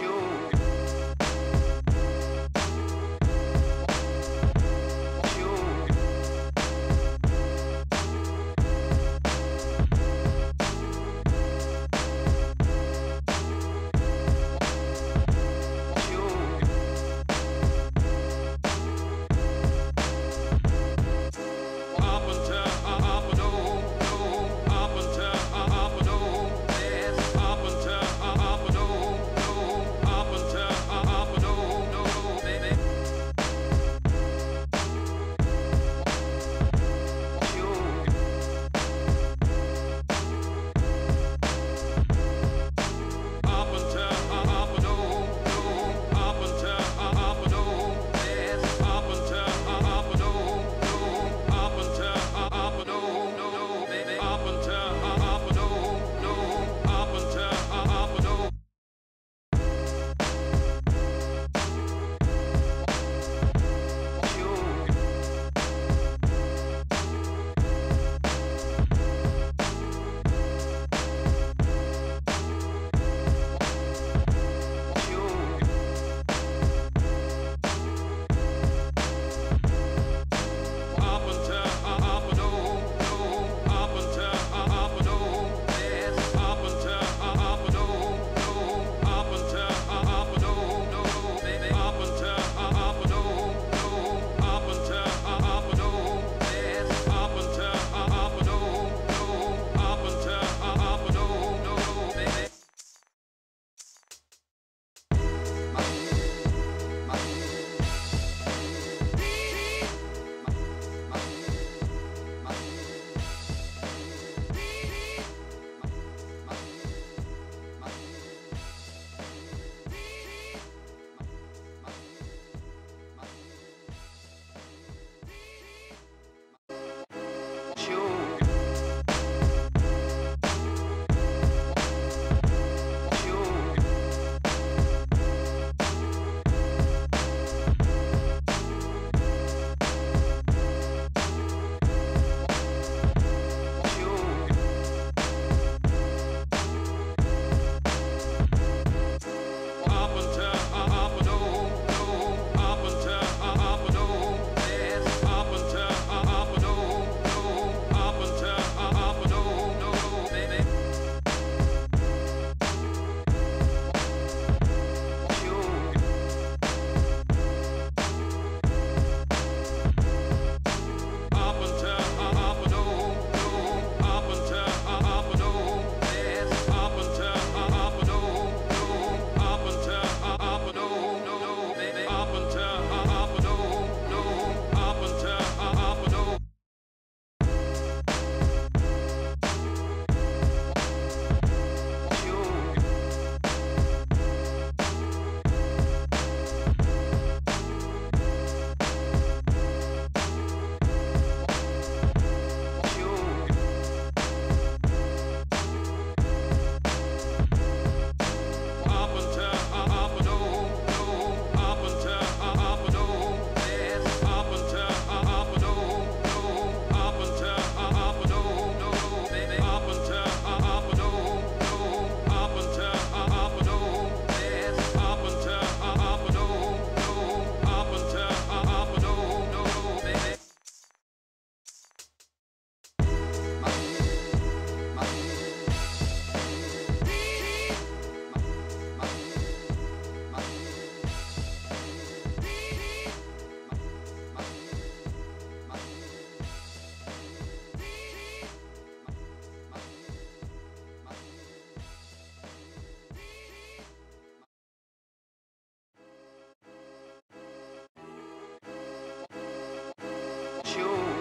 you you.